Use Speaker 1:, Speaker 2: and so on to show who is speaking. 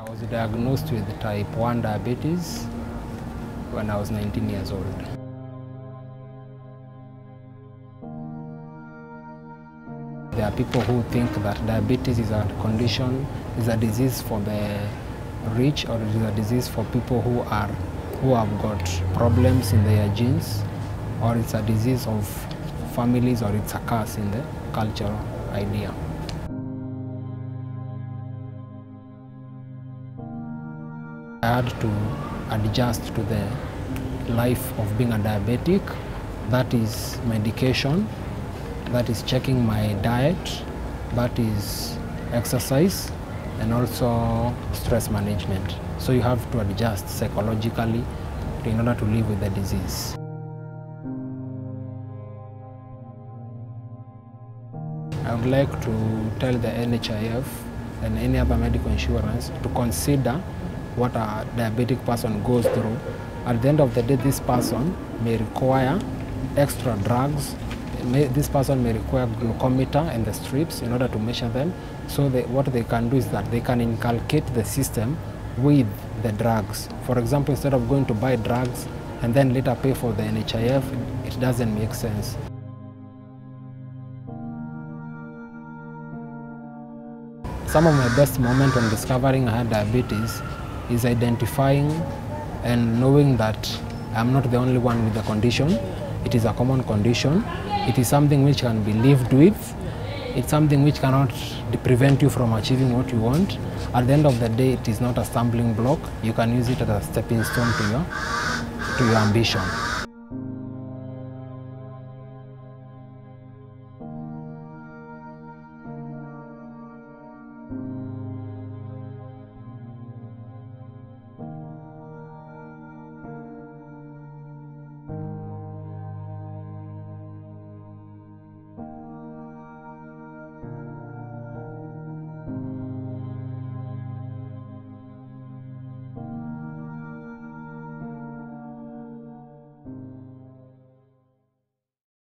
Speaker 1: I was diagnosed with type 1 diabetes when I was 19 years old. There are people who think that diabetes is a condition, is a disease for the rich or is a disease for people who are who have got problems in their genes or it's a disease of families or it's a curse in the cultural idea. Had to adjust to the life of being a diabetic. That is medication, that is checking my diet, that is exercise, and also stress management. So you have to adjust psychologically in order to live with the disease. I would like to tell the NHIF and any other medical insurance to consider what a diabetic person goes through. At the end of the day, this person may require extra drugs. May, this person may require glucometer and the strips in order to measure them. So they, what they can do is that they can inculcate the system with the drugs. For example, instead of going to buy drugs and then later pay for the NHIF, it doesn't make sense. Some of my best moments on discovering I had diabetes is identifying and knowing that I'm not the only one with the condition. It is a common condition. It is something which can be lived with. It's something which cannot prevent you from achieving what you want. At the end of the day, it is not a stumbling block. You can use it as a stepping stone to your, to your ambition.